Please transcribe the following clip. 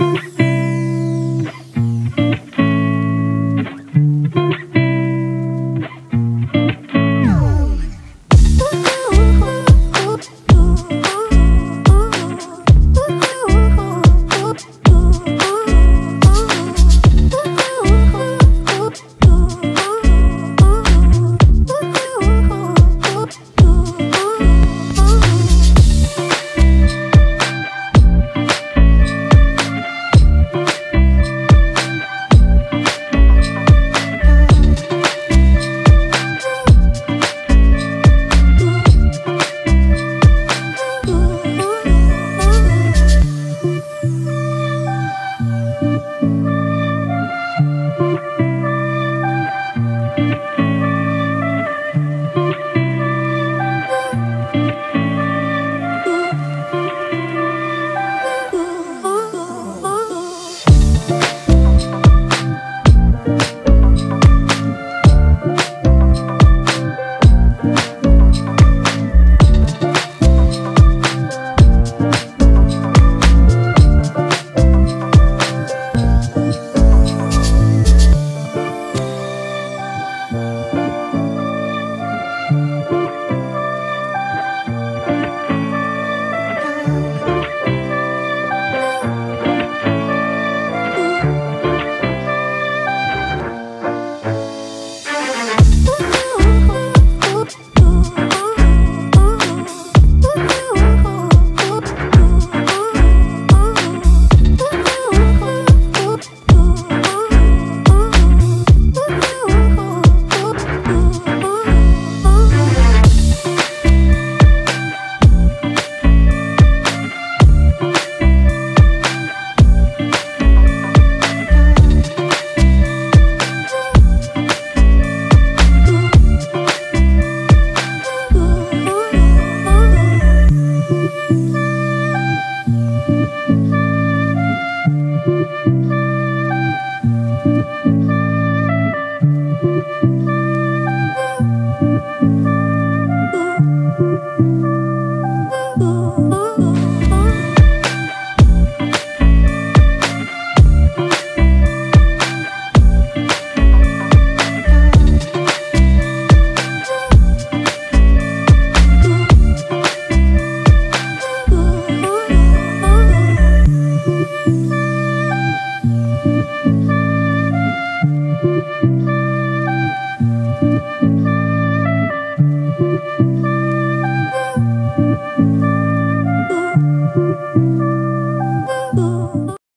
Ooh. Woo!